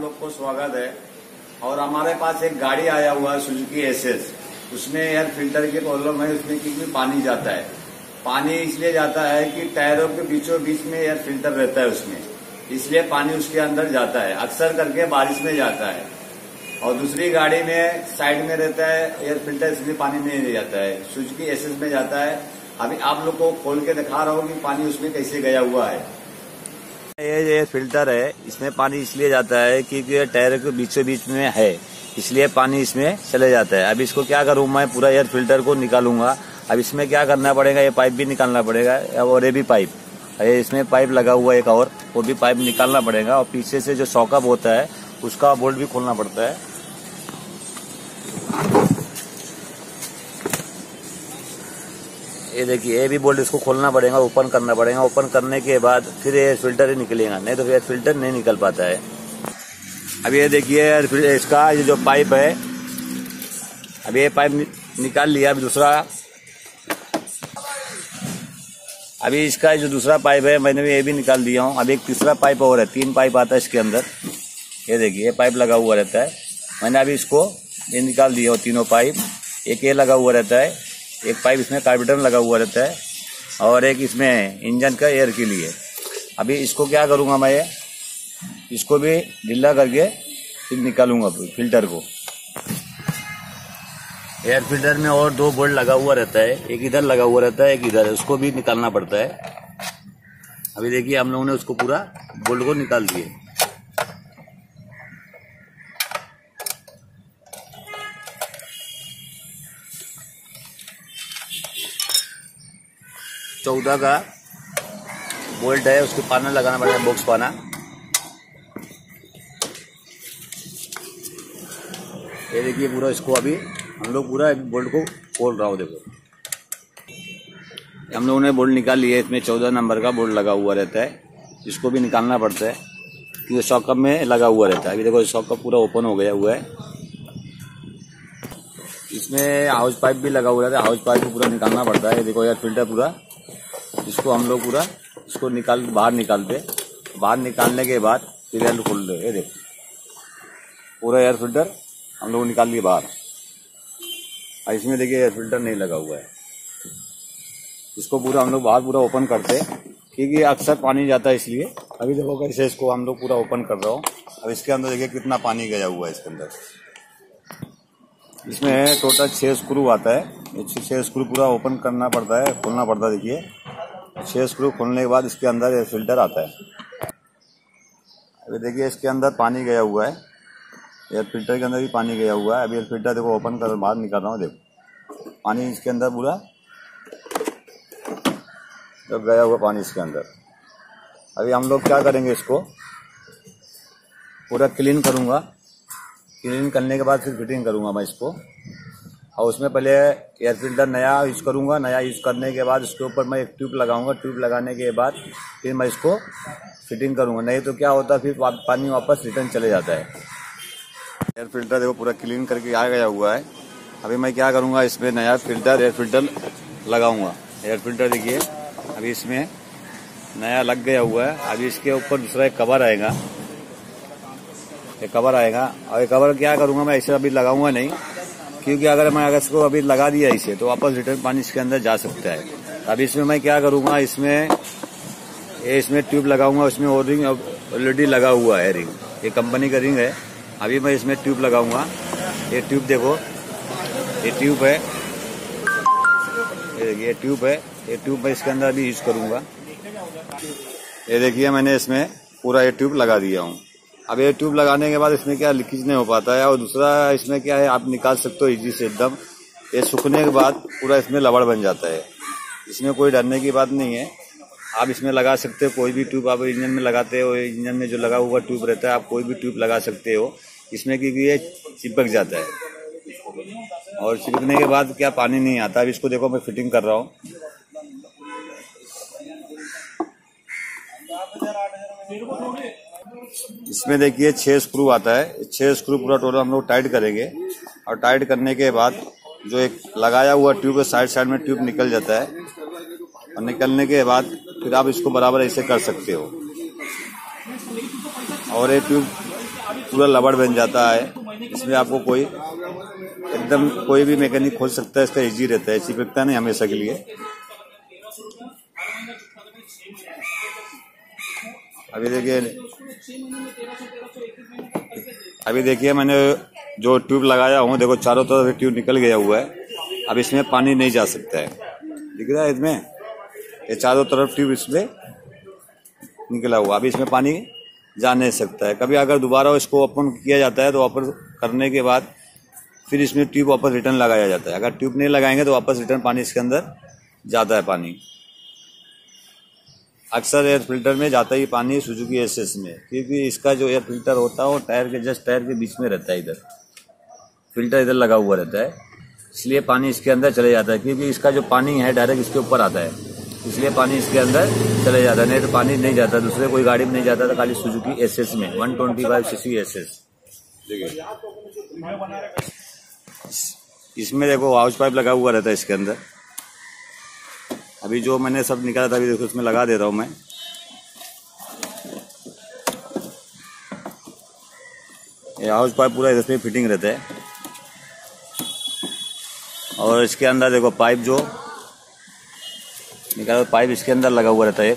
लोग को स्वागत है। और हमारे पास एक गाड़ी आया हुआ है सुजुकी एसएस उसमें एयर फ़िल्टर की प्रॉब्लम है, उसमें क्योंकि पानी जाता है। पानी इसलिए जाता है कि टायरों के बीचों बीच में एयर फ़िल्टर रहता है उसमें। इसलिए पानी उसके अंदर जाता है, अक्सर करके बारिश में जाता है। और दूसरी गाड़ी में साइड में रहता है एयर फ़िल्टर इसलिए पानी में नहीं जाता है। सुजुकी एसएस में जाता है। अभी आप लोग को खोल के दिखा रहा हूँ कि पानी उसमें कैसे गया हुआ है। ये ये फ़िल्टर है, इसमें पानी इसलिए जाता है क्योंकि ये टायर के बीचों बीच में है, इसलिए पानी इसमें चले जाता है। अब इसको क्या करूँ मैं? पूरा एयर फ़िल्टर को निकालूँगा। अब इसमें क्या करना पड़ेगा? ये पाइप भी निकालना पड़ेगा और ये भी पाइप ये इसमें पाइप लगा हुआ एक और, वो भी पाइप निकालना पड़ेगा। और पीछे से जो शॉकअप होता है, उसका बोल्ट भी खोलना पड़ता है। ये देखिए, ये भी बोल्ट इसको खोलना पड़ेगा, ओपन करना पड़ेगा। ओपन करने के बाद फिर ये फ़िल्टर ही निकलेगा, नहीं तो फिर फ़िल्टर नहीं निकल पाता है। अब ये देखिए इसका ये जो पाइप है, अब ये पाइप निकाल लिया अभी दूसरा। अभी इसका जो दूसरा पाइप है, मैंने भी ये भी निकाल दिया हूँ। अब एक तीसरा पाइप और है, तीन पाइप आता है इसके अंदर। ये देखिए, ये पाइप लगा हुआ रहता है। मैंने अभी इसको ये निकाल दिया हूँ, तीनों पाइप। एक ये लगा हुआ रहता है। एक पाइप इसमें कार्बेटर लगा हुआ रहता है और एक इसमें इंजन का एयर के लिए। अभी इसको क्या करूँगा मैं ये? इसको भी ढीला करके फिर निकालूँगा फ़िल्टर को। एयर फ़िल्टर में और दो बोल्ट लगा हुआ रहता है, एक इधर लगा हुआ रहता है, एक इधर उसको भी निकालना पड़ता है। अभी देखिए हम लोगों ने उसको पूरा बोल्ट को निकाल दिए। चौदह का बोल्ट है, उसको पाना लगाना पड़ेगा बॉक्स पाना। ये देखिए पूरा इसको अभी, हम लोग पूरा बोल्ट को खोल रहा हूँ, देखो। हम लोगों ने बोल्ट निकाल लिया इसमें चौदह नंबर का बोल्ट लगा हुआ रहता है। इसको भी निकालना पड़ता है, क्योंकि शॉकअप में लगा हुआ रहता है। अभी देखो शॉकअप पूरा ओपन हो गया हुआ है। इसमें हाउस पाइप भी लगा हुआ रहता है हाउस पाइप को पूरा निकालना पड़ता है। देखो यार फ़िल्टर पूरा इसको हम लोग पूरा इसको निकाल, बाहर निकालते बाहर निकालने के बाद फिर एयर खोल ये देखो। पूरा एयर फ़िल्टर हम लोग निकाल लिए बाहर। और इसमें देखिए एयर फ़िल्टर नहीं लगा हुआ है। इसको पूरा हम लोग बाहर पूरा ओपन करते हैं, क्योंकि अक्सर पानी जाता है इसलिए। अभी देखो कैसे इसको हम लोग पूरा ओपन कर रहा हूँ। अब इसके अंदर देखिए कितना पानी गया हुआ है इसके अंदर। इसमें टोटल छह स्क्रू आता है। छह स्क्रू पूरा ओपन करना पड़ता है, खोलना पड़ता है, देखिए। छह स्क्रू खोलने के बाद इसके अंदर ये फ़िल्टर आता है। अभी देखिए, इसके अंदर पानी गया हुआ है। एयर फ़िल्टर के अंदर भी पानी गया हुआ है। अभी एयर फ़िल्टर देखो, ओपन कर, बाहर निकाल रहा हूँ, देखो। पानी इसके अंदर पूरा तो गया हुआ पानी इसके अंदर। अभी हम लोग क्या करेंगे इसको? पूरा क्लीन करूँगा। क्लीन करने के बाद फिर फिटिंग करूँगा मैं इसको। और उसमें पहले एयर फ़िल्टर नया यूज़ करूँगा। नया यूज़ करने के बाद उसके ऊपर मैं एक ट्यूब लगाऊँगा। ट्यूब लगाने के बाद फिर मैं इसको फिटिंग करूँगा। नहीं तो क्या होता, फिर पानी वापस रिटर्न चले जाता है। एयर फ़िल्टर देखो, पूरा क्लीन करके आ गया हुआ है। अभी मैं क्या करूँगा, इसमें नया फ़िल्टर एयर फ़िल्टर लगाऊँगा। एयर फ़िल्टर देखिए, अभी इसमें नया लग गया हुआ है। अभी इसके ऊपर दूसरा एक कवर आएगा। एक कवर आएगा। और ये कवर क्या करूँगा मैं ऐसे अभी लगाऊँगा नहीं। क्योंकि अगर मैं अगर इसको अभी लगा दिया इसे तो वापस रिटर्न पानी इसके अंदर जा सकता है। अभी इसमें मैं क्या करूँगा, इसमें इसमें ट्यूब लगाऊँगा, उसमें और रिंग ऑलरेडी लगा हुआ है रिंग ये कंपनी का रिंग है। अभी मैं इसमें ट्यूब लगाऊँगा। ये ट्यूब देखो। ये ट्यूब है। ये ट्यूब है। ये ट्यूब मैं इसके अंदर अभी यूज़ करूँगा। ये देखिए मैंने इसमें पूरा ये ट्यूब लगा दिया हूँ। अब ये ट्यूब लगाने के बाद इसमें क्या लीकेज नहीं हो पाता है, और दूसरा इसमें क्या है, आप निकाल सकते हो इजी से एकदम। ये सूखने के बाद पूरा इसमें लबड़ बन जाता है। इसमें कोई डरने की बात नहीं है। आप इसमें लगा सकते हो, कोई भी ट्यूब आप इंजन में लगाते हो, इंजन में जो लगा हुआ ट्यूब रहता है, आप कोई भी ट्यूब लगा सकते हो। इसमें क्योंकि ये चिपक जाता है। और चिपकने के बाद क्या पानी नहीं आता। अब इसको देखो, मैं फिटिंग कर रहा हूँ। इसमें देखिए, छह स्क्रू आता है। छह स्क्रू पूरा टोटल हम लोग टाइट करेंगे। और टाइट करने के बाद जो एक लगाया हुआ ट्यूब है साइड साइड में ट्यूब निकल जाता है। और निकलने के बाद फिर आप इसको बराबर ऐसे कर सकते हो। और ये ट्यूब पूरा लबड़ बन जाता है। इसमें आपको कोई, एकदम कोई भी मैकेनिक खोल सकता है, इसका इजी रहता है। चिपकता नहीं हमेशा के लिए। अभी देखिए अभी देखिए मैंने जो ट्यूब लगाया हूँ, देखो चारों तरफ़ ट्यूब निकल गया हुआ है। अब इसमें पानी नहीं जा सकता है। दिख रहा है इसमें? ये चारों तरफ़ ट्यूब इसमें निकला हुआ। अभी इसमें पानी जा नहीं सकता है। कभी अगर दोबारा इसको ओपन किया जाता है तो ओपन करने के बाद फिर इसमें ट्यूब वापस रिटर्न लगाया जाता है। अगर ट्यूब नहीं लगाएँगे तो वापस रिटर्न पानी इसके अंदर जाता है पानी। अक्सर एयर फ़िल्टर में जाता ही पानी सुजुकी एस एस में, क्योंकि इसका जो एयर फ़िल्टर होता है, वो टायर के जस्ट टायर के बीच में रहता है इधर। फ़िल्टर इधर लगा हुआ रहता है। इसलिए पानी इसके अंदर चले जाता है, क्योंकि इसका जो पानी है डायरेक्ट इसके ऊपर आता है। इसलिए पानी इसके अंदर चले जाता है। नहीं तो पानी नहीं जाता, दूसरे कोई गाड़ी में नहीं जाता था, खाली सुजुकी एस एस में one twenty five C C S S देखिए इसमें देखो हाउस पाइप लगा हुआ रहता है इसके अंदर। अभी जो मैंने सब निकाला था, अभी देखो उसमें लगा दे रहा हूँ मैं। ये हाउस पाइप पूरा इसमें फिटिंग रहता है। और इसके अंदर देखो पाइप जो, निकालो पाइप इसके अंदर लगा हुआ रहता है।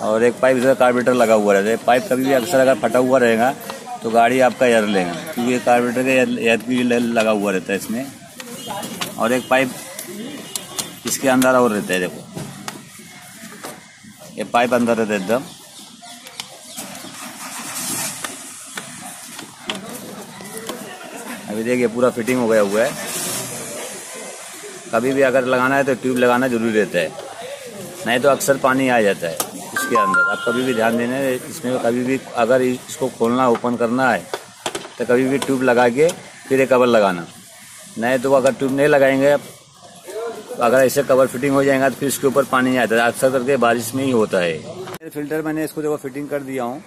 और एक पाइप इसका कार्बोरेटर लगा हुआ रहता है। पाइप कभी भी अक्सर अगर फटा हुआ रहेगा तो गाड़ी आपका एयर लेगा। क्योंकि कार्बोरेटर का एयर की लगा हुआ रहता है इसमें। और एक पाइप इसके अंदर और रहता है देखो। ये पाइप अंदर रहता है एकदम। अभी देखिए, पूरा फिटिंग हो गया हुआ है। कभी भी अगर लगाना है तो ट्यूब लगाना ज़रूरी रहता है। नहीं तो अक्सर पानी आ जाता है इसके अंदर। आप कभी भी ध्यान देना, इसमें कभी भी अगर इसको खोलना ओपन करना है तो कभी भी ट्यूब लगा के फिर एक कवर लगाना। नहीं तो अगर ट्यूब नहीं लगाएँगे, अगर ऐसे कवर फिटिंग हो जाएगा तो फिर इसके ऊपर पानी नहीं आता। अक्सर करके बारिश में ही होता है। फ़िल्टर मैंने इसको देखो फिटिंग कर दिया हूँ।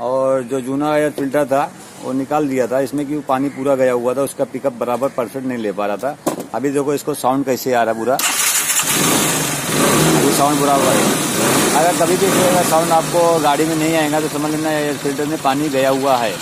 और जो जूना एयर फ़िल्टर था, वो निकाल दिया था। इसमें कि पानी पूरा गया हुआ था, उसका पिकअप बराबर परफेक्ट नहीं ले पा रहा था। अभी देखो इसको साउंड कैसे आ रहा पूरा। साउंड बुरा हुआ है। अगर कभी भी साउंड आपको गाड़ी में नहीं आएगा तो समझ लेना एयर फ़िल्टर में पानी गया हुआ है।